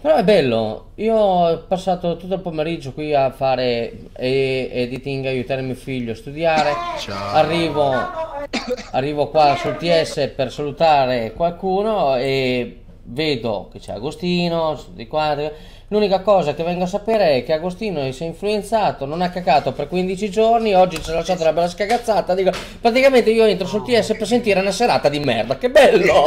Però è bello, io ho passato tutto il pomeriggio qui a fare e- editing, aiutare mio figlio a studiare. Arrivo, arrivo qua sul TS per salutare qualcuno e vedo che c'è Agostino, di qua. di- L'unica cosa che vengo a sapere è che Agostino si è influenzato, non ha cacato per 15 giorni, oggi ci ha lasciato una bella scagazzata. Dico, praticamente io entro sul TS per sentire una serata di merda, che bello!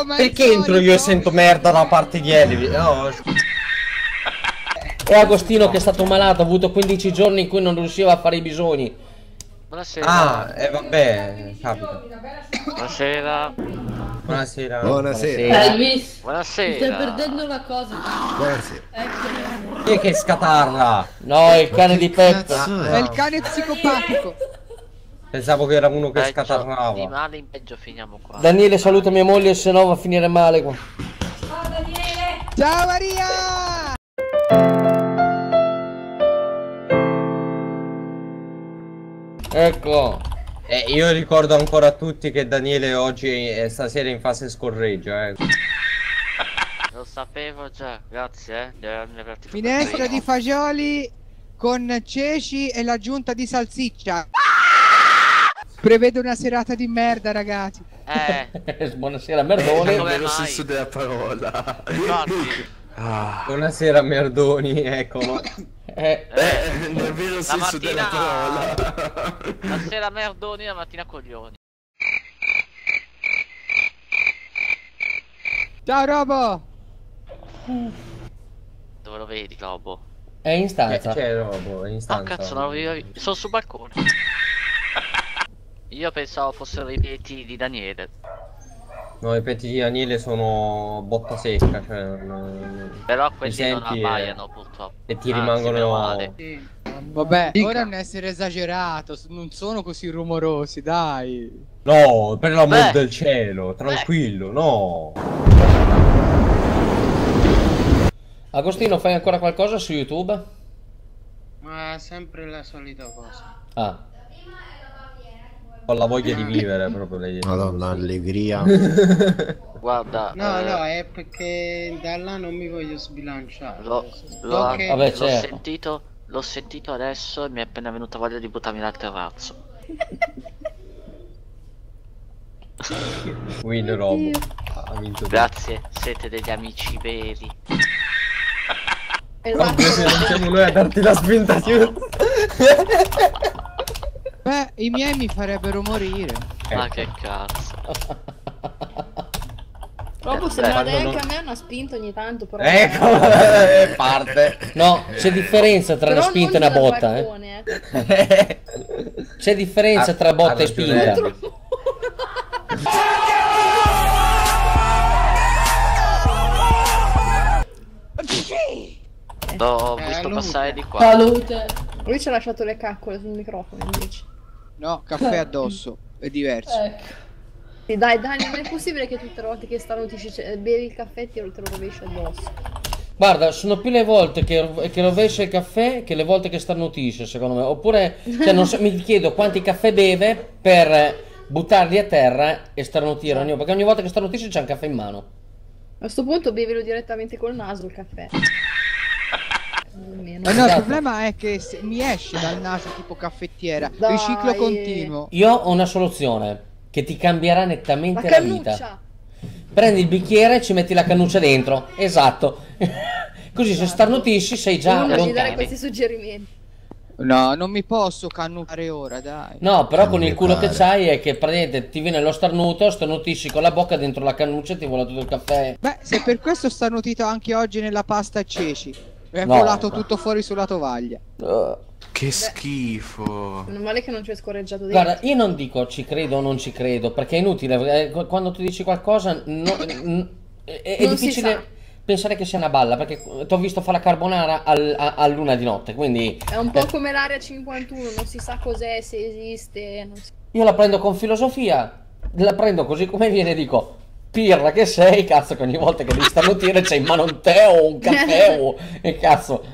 Al Perché entro io e solito. sento merda da parte di Elvi? No, E Agostino che è stato malato, ha avuto 15 giorni in cui non riusciva a fare i bisogni. Buonasera. Ah, e vabbè, capita. Buonasera. Buonasera. Buonasera. Elvis, Buonasera. stai perdendo la cosa. Ecco. Chi è che scatarla? No, il cane di Peppa. È il cane psicopatico. Pensavo che era uno che Peggio, di scatarrava. male in peggio finiamo qua. Daniele saluta mia moglie, se no va a finire male qua. Ciao Maria! Ecco. Eh, io ricordo ancora a tutti che Daniele oggi è stasera in fase scorreggia, eh. Lo sapevo già, grazie eh. di prima. di fagioli con ceci e l'aggiunta di salsiccia. Prevede una serata di merda, ragazzi. Eh, Buonasera, Merdone. come vero mai? senso della parola. Infatti, Ah. Buonasera Merdoni, eccolo. Eh, Eh, nel vero senso della parola. mattina... La sera merdoni, la mattina coglioni. Ciao Robo! Dove lo vedi, Globo? è in Eh, stanza. C'è robo, in Ah, stanza. cazzo, non lo vedo. Sono sul balcone. Io pensavo fossero i piedi di Daniele. No, i petti di Daniele sono botta secca, cioè... Però quelli non eh, abbaiano, purtroppo. E ti Anzi, rimangono... male. Vabbè, ora non essere esagerato, non sono così rumorosi, dai. No, per l'amor Beh. del cielo, tranquillo, no. Agostino, fai ancora qualcosa su YouTube? Ma è sempre la solita cosa. Ah. Ho la voglia di vivere proprio lei. Madonna, allegria. Guarda, No, eh, no, è perché da là non mi voglio sbilanciare. L'ho, l'ho certo. sentito, l'ho sentito adesso e mi è appena venuta voglia di buttarmi dal terrazzo. Win Robo. Ha vinto. Grazie, siete degli amici veri. Esatto. Siamo noi a darti la spinta giù. I miei mi farebbero morire. Ma Ecco. che cazzo. Proprio sembra Quando anche non- a me una spinta ogni tanto, però. Ecco, eh, parte. No, c'è differenza tra Però una spinta e una botta, eh. balcone, eh. C'è differenza Ah, tra botta e spinta. L'ho Eh, visto Luca. passare di qua. Salute. Lui ci ha lasciato le caccole sul microfono invece. No, caffè addosso, è diverso. Ecco. Sì, dai, Dani, non è possibile che tutte le volte che starnutisci cioè, bevi il caffè e te lo rovesci addosso. Guarda, sono più le volte che, che rovescia il caffè che le volte che starnutisce, secondo me. Oppure, cioè, non so, mi chiedo quanti caffè beve per buttarli a terra e starnutire ogni Perché ogni volta che starnutisce c'è un caffè in mano. A questo punto bevilo direttamente col naso il caffè. Ma no, il Esatto. problema è che se- mi esce dal naso tipo caffettiera. Dai. Riciclo continuo. Io ho una soluzione che ti cambierà La nettamente la, vita. cannuccia! Prendi il bicchiere e ci metti la cannuccia dentro. Esatto. Così se starnutisci sei già non mi dare lontano. questi suggerimenti. No, non mi posso cannutare ora, dai. No, però con Non il culo mi che pare. c'hai è che praticamente ti viene lo starnuto, starnutisci con la bocca dentro la cannuccia e ti vola tutto il caffè. Beh, se per questo sta notito anche oggi nella pasta e ceci. È No. volato tutto fuori sulla tovaglia. Uh, Che schifo. Meno male che non ci è scorreggiato dentro. Guarda, io non dico ci credo o non ci credo, perché è inutile. eh, qu- Quando tu dici qualcosa, no- n- è, è Non difficile sa. pensare che sia una balla, perché ti ho visto fare la carbonara al- a, a luna di notte, quindi È un po' come l'area 51, non si sa cos'è, se esiste. Non si... io la prendo con filosofia, la prendo così come viene e dico. Pirla che sei, cazzo, che ogni volta che devi starnutire c'è in mano un tè o un caffè o... E cazzo...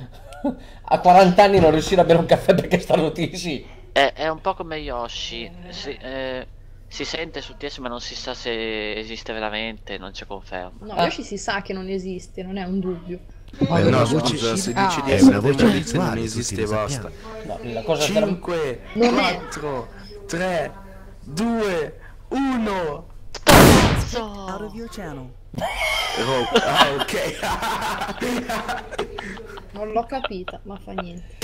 a 40 anni non riuscire a bere un caffè perché starnutisi. È, è un po' come Yoshi. Si, eh, si sente su TS ma non si sa se esiste veramente, non c'è conferma. No. Yoshi si sa che non esiste, non è un dubbio. Eh, no, scusa, se dici di è essere una voce non esiste, basta. No, la cosa vera- 5, Non è. 4, 3, 2, 1. Out of your channel. ah, ok. Non l'ho capita, ma fa niente.